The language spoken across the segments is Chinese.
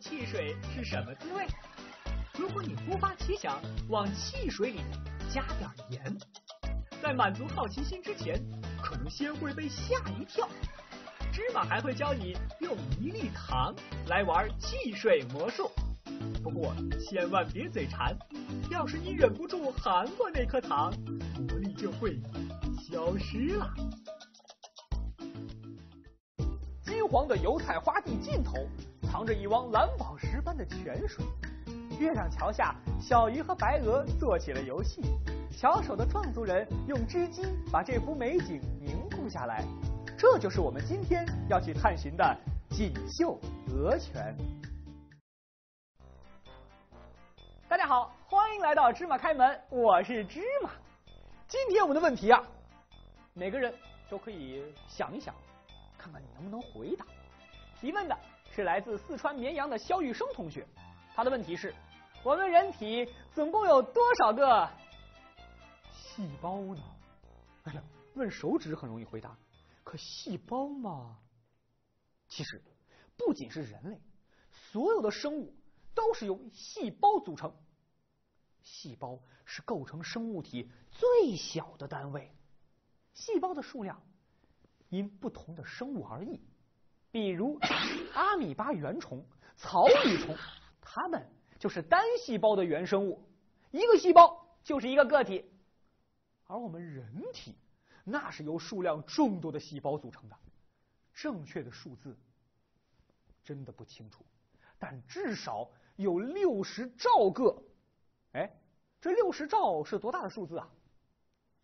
汽水是什么滋味？如果你突发奇想往汽水里加点盐，在满足好奇心之前，可能先会被吓一跳。芝麻还会教你用一粒糖来玩汽水魔术。不过千万别嘴馋，要是你忍不住含过那颗糖，魔力就会消失了。金黄的油菜花地尽头，藏着一汪蓝宝石般的泉水。月亮桥下，小鱼和白鹅做起了游戏。巧手的壮族人用织机把这幅美景凝固下来。这就是我们今天要去探寻的锦绣鹅泉。大家好，欢迎来到芝麻开门，我是芝麻。今天我们的问题啊，每个人都可以想一想，看看你能不能回答。提问的是来自四川绵阳的肖玉生同学，他的问题是：我们人体总共有多少个细胞呢？哎呀，问手指很容易回答，可细胞嘛，其实不仅是人类，所有的生物。都是由细胞组成，细胞是构成生物体最小的单位。细胞的数量因不同的生物而异，比如 阿米巴原虫、草履虫，它们就是单细胞的原生物，一个细胞就是一个个体。而我们人体那是由数量众多的细胞组成的，正确的数字真的不清楚。但至少有六十兆个，哎，这六十兆是多大的数字啊？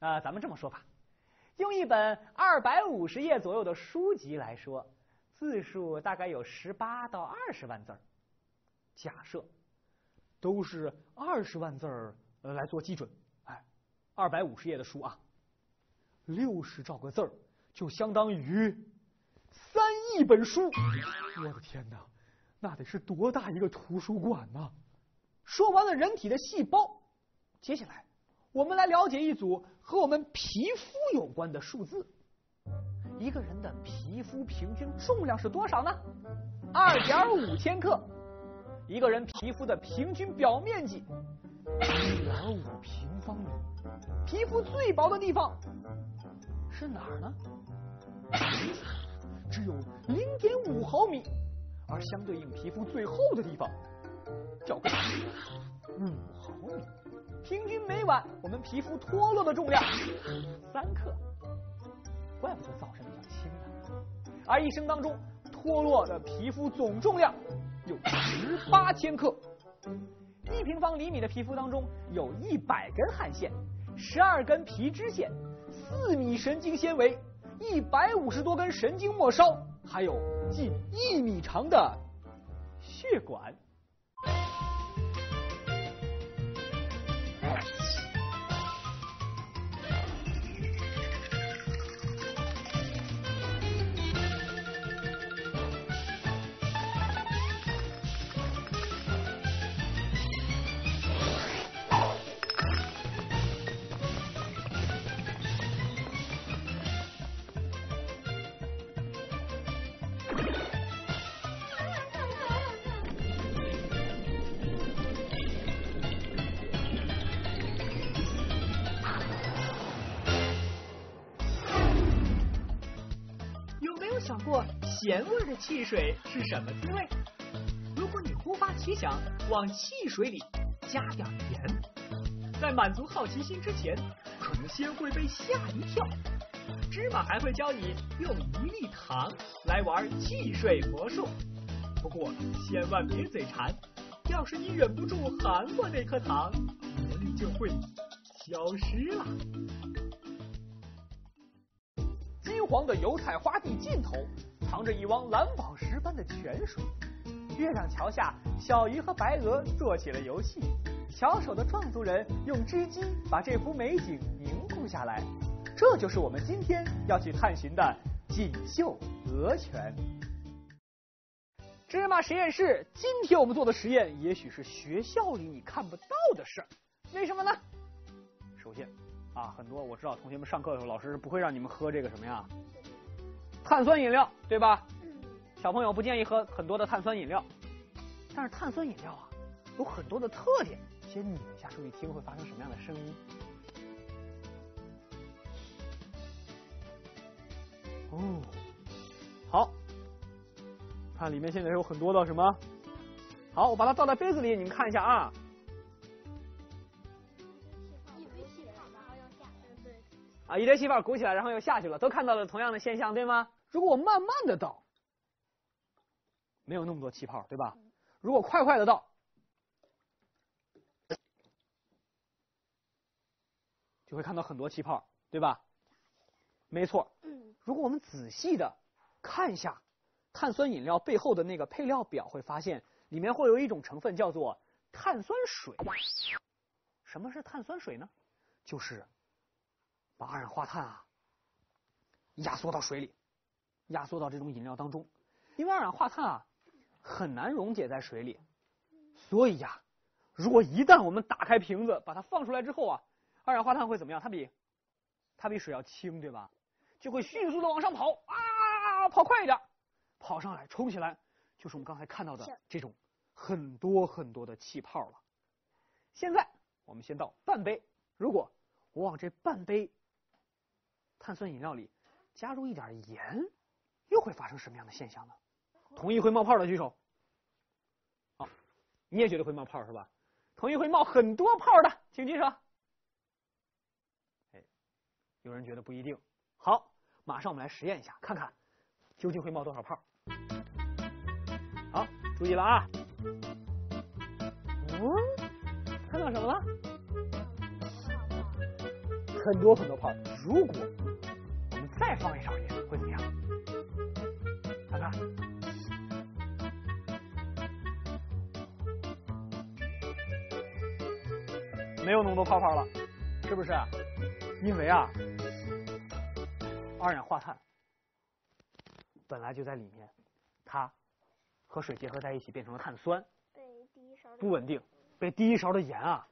啊，咱们这么说吧，用一本二百五十页左右的书籍来说，字数大概有十八到二十万字儿。假设都是二十万字儿来做基准，哎，二百五十页的书啊，六十兆个字儿就相当于三亿本书。我的天哪！那得是多大一个图书馆呢？说完了人体的细胞，接下来我们来了解一组和我们皮肤有关的数字。一个人的皮肤平均重量是多少呢？二点五千克。一个人皮肤的平均表面积一点五平方米。皮肤最薄的地方是哪儿呢？只有零点五毫米。而相对应皮肤最厚的地方，叫五毫米。平均每晚我们皮肤脱落的重量三克，怪不得早上。而一生当中脱落的皮肤总重量有十八千克。一平方厘米的皮肤当中有一百根汗腺，十二根皮脂腺，四米神经纤维，一百五十多根神经末梢，还有。近一米长的血管。想过咸味的汽水是什么滋味？如果你突发奇想往汽水里加点盐，在满足好奇心之前，可能先会被吓一跳。芝麻还会教你用一粒糖来玩汽水魔术。不过千万别嘴馋，要是你忍不住含过那颗糖，魔力就会消失了。黄的油菜花地尽头，藏着一汪蓝宝石般的泉水。月亮桥下，小鱼和白鹅做起了游戏。巧手的壮族人用织机把这幅美景凝固下来。这就是我们今天要去探寻的锦绣鹅泉。芝麻实验室，今天我们做的实验，也许是学校里你看不到的事儿。为什么呢？首先。啊，很多我知道，同学们上课的时候，老师是不会让你们喝这个什么呀？碳酸饮料，对吧？小朋友不建议喝很多的碳酸饮料。但是碳酸饮料啊，有很多的特点，先拧一下，注意听会发生什么样的声音。哦，好，看里面现在有很多的什么？好，我把它倒在杯子里，你们看一下啊。啊，一堆气泡鼓起来，然后又下去了，都看到了同样的现象，对吗？如果我慢慢的倒，没有那么多气泡，对吧？如果快快的倒，就会看到很多气泡，对吧？没错。如果我们仔细的看一下碳酸饮料背后的那个配料表，会发现里面会有一种成分叫做碳酸水。什么是碳酸水呢？就是把二氧化碳啊压缩到水里，压缩到这种饮料当中。因为二氧化碳啊很难溶解在水里，所以呀，如果一旦我们打开瓶子把它放出来之后啊，二氧化碳会怎么样？它比它比水要轻，对吧？就会迅速的往上跑啊，跑快一点，跑上来冲起来，就是我们刚才看到的这种很多很多的气泡了。现在我们先倒半杯，如果我往这半杯碳酸饮料里加入一点盐，又会发生什么样的现象呢？同意会冒泡的举手。好，你也觉得会冒泡是吧？同意会冒很多泡的，请举手。哎，有人觉得不一定。好。马上我们来实验一下，看看究竟会冒多少泡。好，注意了啊！嗯，看到什么了？很多很多泡。如果再放一勺盐，会怎么样？看看，没有那么多泡泡了，是不是？因为啊。二氧化碳本来就在里面，它和水结合在一起变成了碳酸，不稳定，被第一勺的盐啊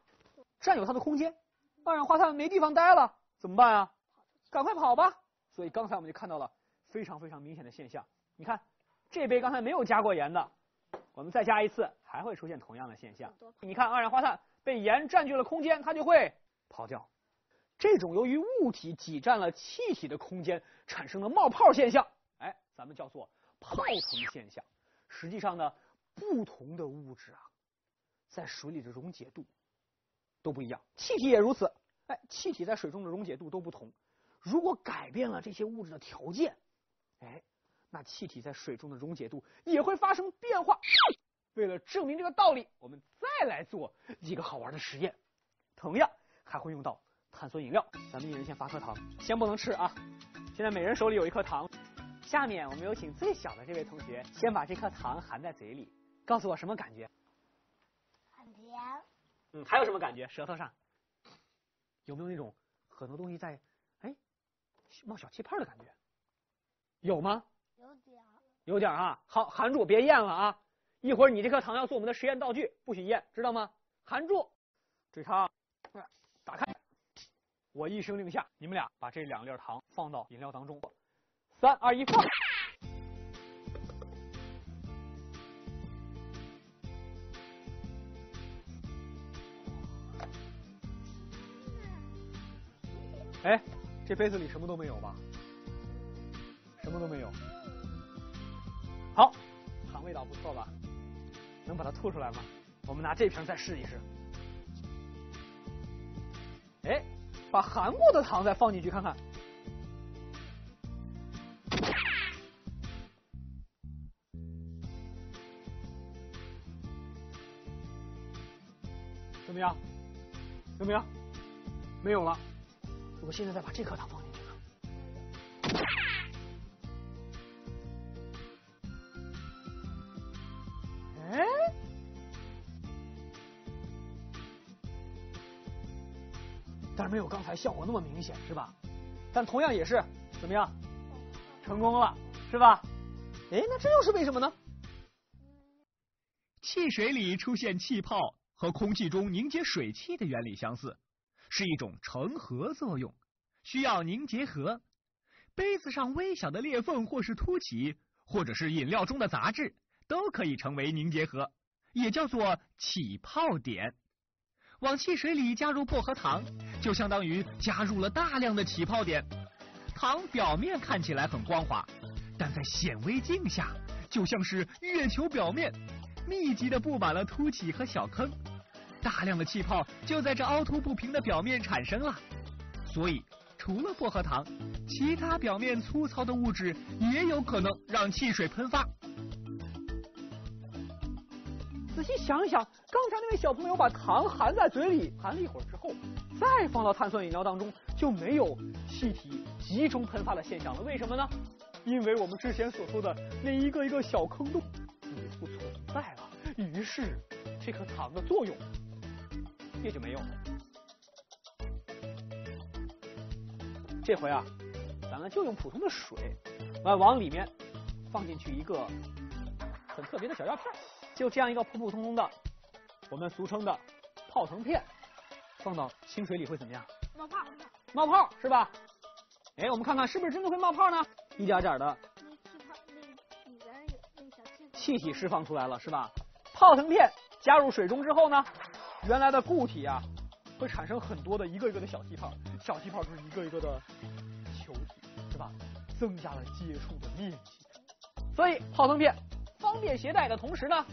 占有它的空间，二氧化碳没地方待了，怎么办啊？赶快跑吧！所以刚才我们就看到了非常非常明显的现象。你看这杯刚才没有加过盐的，我们再加一次，还会出现同样的现象。你看二氧化碳被盐占据了空间，它就会跑掉。这种由于物体挤占了气体的空间产生的冒泡现象，哎，咱们叫做泡腾现象。实际上呢，不同的物质啊，在水里的溶解度都不一样，气体也如此。哎，气体在水中的溶解度都不同。如果改变了这些物质的条件，哎，那气体在水中的溶解度也会发生变化。为了证明这个道理，我们再来做一个好玩的实验，同样还会用到。碳酸饮料，咱们一人先发颗糖，先不能吃啊！现在每人手里有一颗糖，下面我们有请最小的这位同学，先把这颗糖含在嘴里，告诉我什么感觉？很甜。嗯，还有什么感觉？舌头上有没有那种很多东西在哎冒小气泡的感觉？有吗？有点。有点啊！好，含住，别咽了啊！一会儿你这颗糖要做我们的实验道具，不许咽，知道吗？含住，嘴长，打开。我一声令下，你们俩把这两粒糖放到饮料当中。三二一，放！哎，这杯子里什么都没有吧？什么都没有。好，糖味道不错吧？能把它吐出来吗？我们拿这瓶再试一试。哎。把含过的糖再放进去看看，怎么样？怎么样？没有了。我现在再把这颗糖放进去？但是没有刚才效果那么明显，是吧？但同样也是怎么样？成功了，是吧？哎，那这又是为什么呢？汽水里出现气泡和空气中凝结水汽的原理相似，是一种成核作用，需要凝结核。杯子上微小的裂缝或是凸起，或者是饮料中的杂质，都可以成为凝结核。也叫做起泡点。往汽水里加入薄荷糖，就相当于加入了大量的起泡点。糖表面看起来很光滑，但在显微镜下，就像是月球表面，密集的布满了凸起和小坑。大量的气泡就在这凹凸不平的表面产生了。所以，除了薄荷糖，其他表面粗糙的物质也有可能让汽水喷发。仔细想一想，刚才那位小朋友把糖含在嘴里含了一会儿之后，再放到碳酸饮料当中，就没有气体集中喷发的现象了。为什么呢？因为我们之前所说的那一个一个小坑洞已经不存在了，于是这颗糖的作用也就没用了。这回啊，咱们就用普通的水，来往里面放进去一个很特别的小药片。就这样一个普普通通的，我们俗称的泡腾片，放到清水里会怎么样？冒泡。冒泡是吧？哎，我们看看是不是真的会冒泡呢？一点点的。气体释放出来了是吧？泡腾片加入水中之后呢，原来的固体啊会产生很多的一个一个的小气泡，小气泡就是一个一个的球体对吧？增加了接触的面积，所以泡腾片方便携带的同时呢。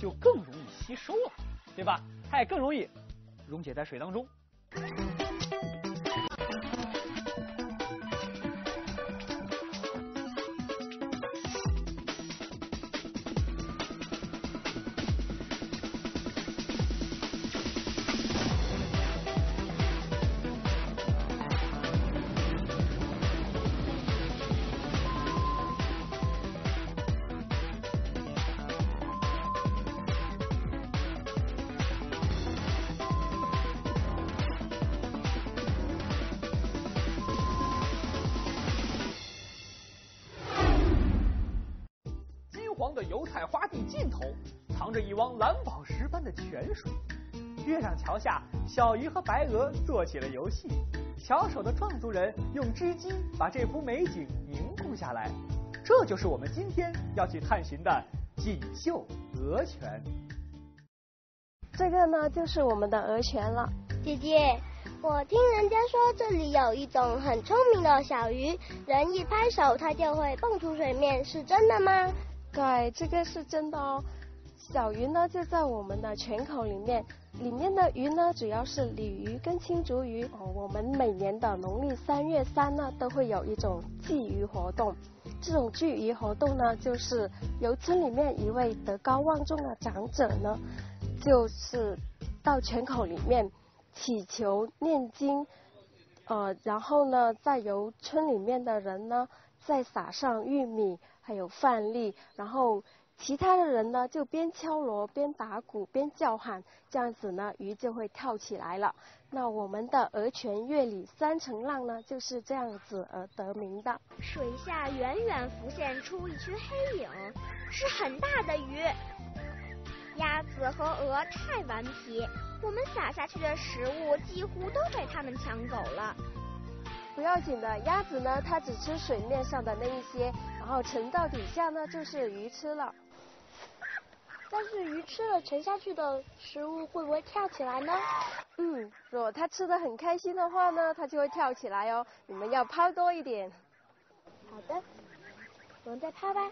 就更容易吸收了，对吧？它也更容易溶解在水当中。汪蓝宝石般的泉水。月亮桥下，小鱼和白鹅做起了游戏。巧手的壮族人用织机把这幅美景凝固下来。这就是我们今天要去探寻的锦绣鹅泉。这个呢，就是我们的鹅泉了。姐姐，我听人家说这里有一种很聪明的小鱼，人一拍手它就会蹦出水面，是真的吗？对，这个是真的哦。小鱼呢就在我们的泉口里面，里面的鱼呢主要是鲤鱼跟青竹鱼。哦，我们每年的农历三月三呢都会有一种祭鱼活动。这种祭鱼活动呢，就是由村里面一位德高望重的长者呢，就是到泉口里面祈求念经，呃，然后呢再由村里面的人呢再撒上玉米。还有饭粒，然后其他的人呢就边敲锣边打鼓边叫喊，这样子呢鱼就会跳起来了。那我们的鹅泉月里三层浪呢就是这样子而得名的。水下远远浮现出一群黑影，是很大的鱼。鸭子和鹅太顽皮，我们撒下去的食物几乎都被它们抢走了。不要紧的，鸭子呢它只吃水面上的那一些。然后沉到底下呢，就是鱼吃了。但是鱼吃了沉下去的食物，会不会跳起来呢？嗯，如果它吃的很开心的话呢，它就会跳起来哦。你们要抛多一点。好的，我们再抛吧。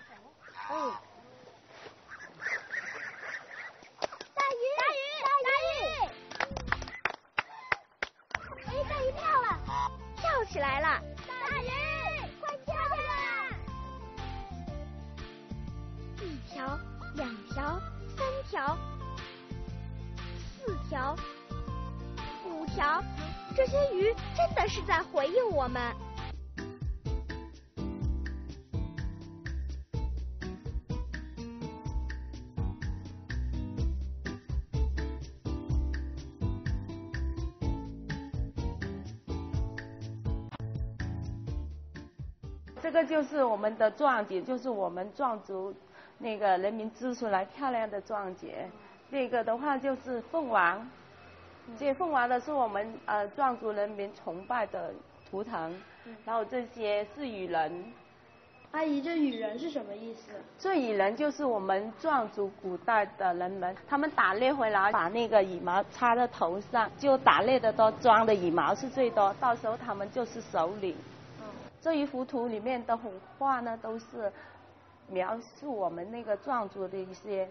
嗯。大鱼！大鱼！大鱼！哎，大鱼跳了，跳起来了。大鱼！瞧，这些鱼真的是在回应我们。这个就是我们的壮节，就是我们壮族。那个人民织出来漂亮的壮结，这个的话就是凤凰，这凤凰的是我们呃壮族人民崇拜的图腾，然后这些是羽人，阿姨，这羽人是什么意思？这羽人就是我们壮族古代的人们，他们打猎回来，把那个羽毛插在头上，就打猎的都装的羽毛是最多，到时候他们就是首领。嗯，这一幅图里面的画呢，都是描述我们那个壮族的一些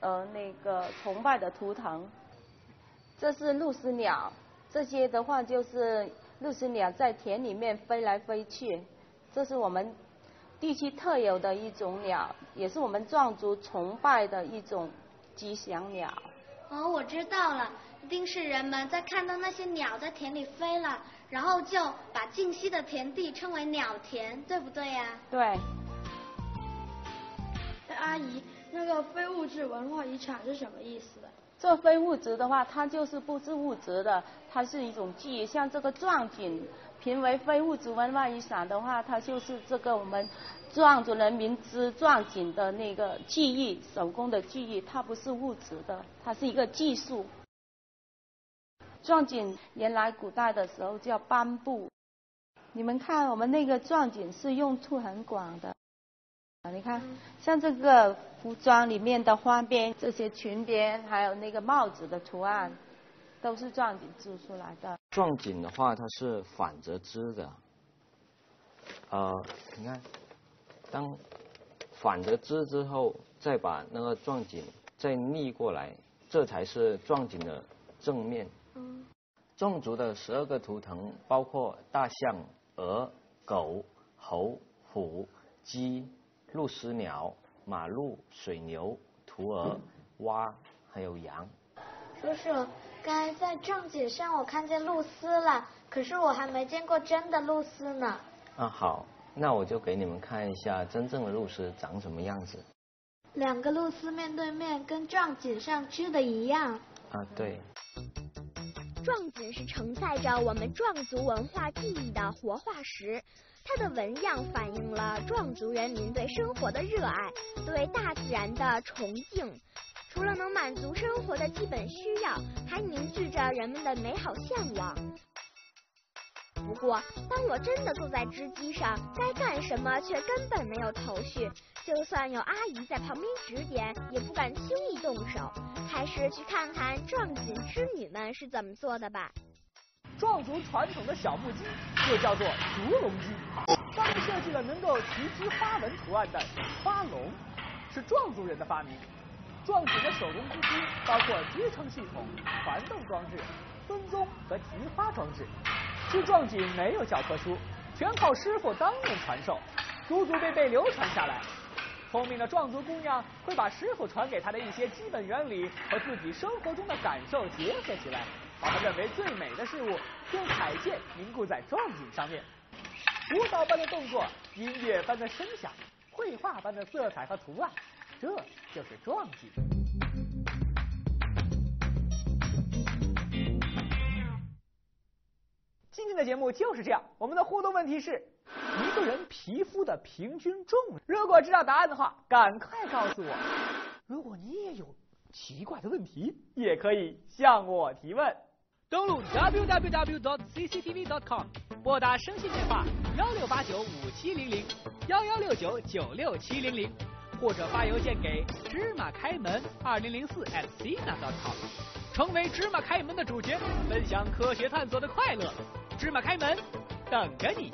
呃那个崇拜的图腾。这是鹭鸶鸟，这些的话就是鹭鸶鸟在田里面飞来飞去，这是我们。地区特有的一种鸟，也是我们壮族崇拜的一种吉祥鸟。哦，我知道了，一定是人们在看到那些鸟在田里飞了，然后就把静息的田地称为鸟田，对不对呀？对。阿姨，那个非物质文化遗产是什么意思？这非物质的话，它就是不是物质的，它是一种记忆，像这个壮锦。评为非物质文化遗产的话，它就是这个我们壮族人民织壮锦的那个技艺，手工的技艺，它不是物质的，它是一个技术。壮锦原来古代的时候叫斑布，你们看我们那个壮锦是用处很广的，你看像这个服装里面的花边、这些裙边，还有那个帽子的图案。都是壮锦织出来的。壮锦的话，它是反着织的。呃，你看，当反着织之后，再把那个壮锦再逆过来，这才是壮锦的正面。嗯。壮族的十二个图腾包括大象、鹅、狗、猴、虎、鸡、鹭鸶鸟、马鹿、水牛、图鹅、蛙，还有羊。叔叔。刚才在壮锦上我看见露丝了，可是我还没见过真的露丝呢。啊好，那我就给你们看一下真正的露丝长什么样子。两个露丝面对面，跟壮锦上织的一样。啊对。壮锦是承载着我们壮族文化记忆的活化石，它的纹样反映了壮族人民对生活的热爱，对大自然的崇敬。除了能满足生活的基本需要，还凝聚着人们的美好向往。不过，当我真的坐在织机上，该干什么却根本没有头绪。就算有阿姨在旁边指点，也不敢轻易动手。还是去看看壮锦织女们是怎么做的吧。壮族传统的小木机又叫做竹笼机，上面设计了能够提织花纹图案的花笼，是壮族人的发明。壮锦的手工织机包括支撑系统、传动装置、分宗和提花装置。织壮锦没有教科书，全靠师傅当面传授，祖祖辈辈流传下来。聪明的壮族姑娘会把师傅传给她的一些基本原理和自己生活中的感受结合起来，把她认为最美的事物用彩线凝固在壮锦上面。舞蹈般的动作，音乐般的声响，绘画般的色彩和图案。这就是壮锦。今天的节目就是这样。我们的互动问题是：一个人皮肤的平均重量。如果知道答案的话，赶快告诉我。如果你也有奇怪的问题，也可以向我提问。登录 www.cctv.com，拨打声信电话幺六八九五七零零幺幺六九九六七零零。或者发邮件给芝麻开门二零零四 at cna.com，成为芝麻开门的主角，分享科学探索的快乐。芝麻开门，等着你。